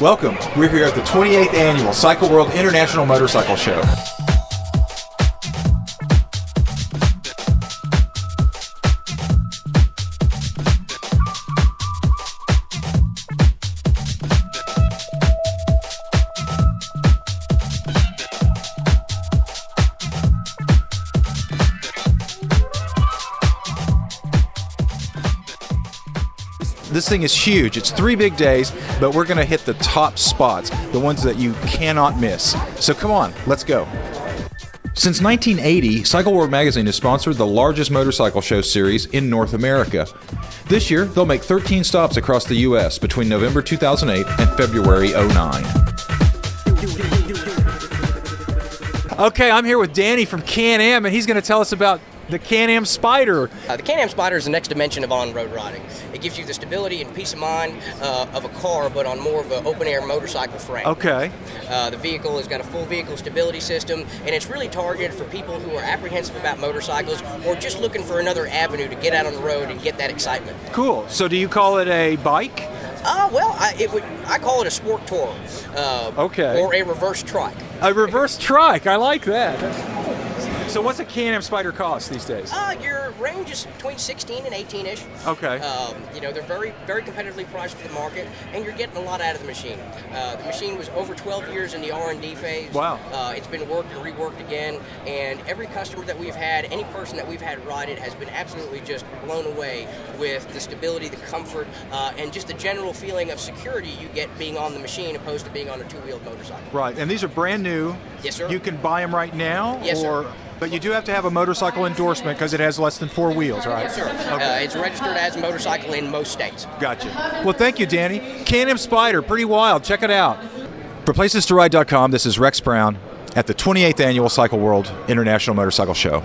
Welcome. We're here at the 28th annual Cycle World International Motorcycle Show. This thing is huge. It's three big days, but we're going to hit the top spots, the ones that you cannot miss. So come on, let's go. Since 1980, Cycle World Magazine has sponsored the largest motorcycle show series in North America. This year, they'll make 13 stops across the U.S. between November 2008 and February 09. Okay, I'm here with Danny from Can Am, and he's going to tell us about the Can Am Spyder. Uh, the Can-Am Spyder is the next dimension of on-road riding. It gives you the stability and peace of mind uh, of a car, but on more of an open-air motorcycle frame. Okay. Uh, the vehicle has got a full vehicle stability system, and it's really targeted for people who are apprehensive about motorcycles or just looking for another avenue to get out on the road and get that excitement. Cool. So, do you call it a bike? Uh, well, I, it would, I call it a sport tour. Uh, Okay. Or a reverse trike. A reverse trike. I like that. So, what's a Can Am Spyder cost these days? Uh, your range is between 16 and 18-ish. Okay. Um, you know, they're very, very competitively priced for the market, and you're getting a lot out of the machine. Uh, the machine was over 12 years in the R&D phase. Wow. Uh, it's been worked and reworked again, and every customer that we've had, any person that we've had ride it, has been absolutely just blown away with the stability, the comfort, uh, and just the general feeling of security you get being on the machine opposed to being on a two-wheeled motorcycle. Right, and these are brand new. Yes, sir. You can buy them right now, Yes, sir. But you do have to have a motorcycle endorsement because it has less than four wheels, right? Yes, sir. Okay. Uh, it's registered as a motorcycle in most states. Gotcha. Well, thank you, Danny. Can-Am Spyder, pretty wild. Check it out. For PlacesToRide.com, this is Rex Brown at the 28th Annual Cycle World International Motorcycle Show.